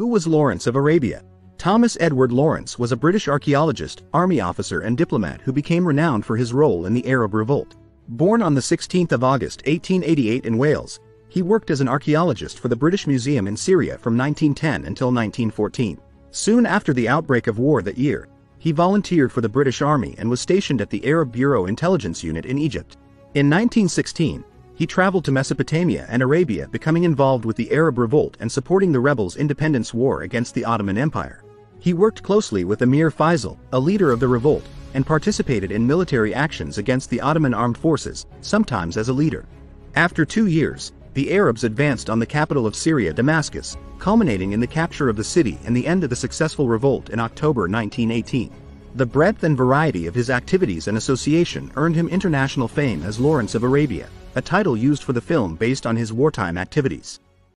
Who was Lawrence of Arabia? Thomas Edward Lawrence was a British archaeologist, army officer and diplomat who became renowned for his role in the Arab Revolt. Born on the 16th of August 1888 in Wales, he worked as an archaeologist for the British Museum in Syria from 1910 until 1914. Soon after the outbreak of war that year, he volunteered for the British Army and was stationed at the Arab Bureau Intelligence Unit in Egypt. In 1916, he traveled to Mesopotamia and Arabia becoming involved with the Arab Revolt and supporting the rebels' independence war against the Ottoman Empire. He worked closely with Emir Faisal, a leader of the revolt, and participated in military actions against the Ottoman armed forces, sometimes as a leader. After two years, the Arabs advanced on the capital of Syria, Damascus, culminating in the capture of the city and the end of the successful revolt in October 1918. The breadth and variety of his activities and association earned him international fame as Lawrence of Arabia, a title used for the film based on his wartime activities.